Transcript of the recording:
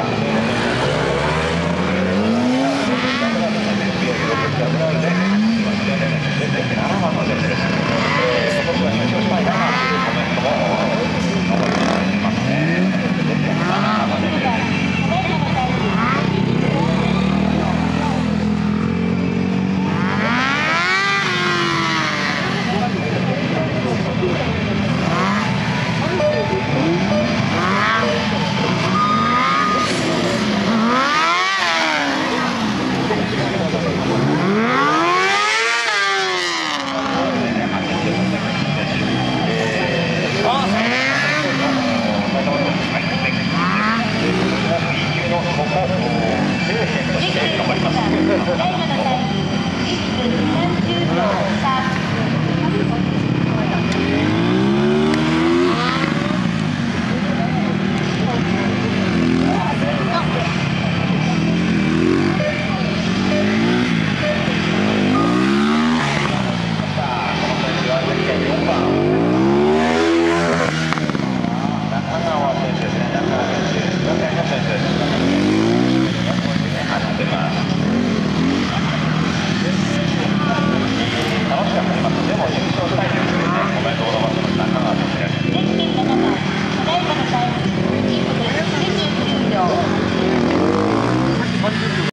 Gracias.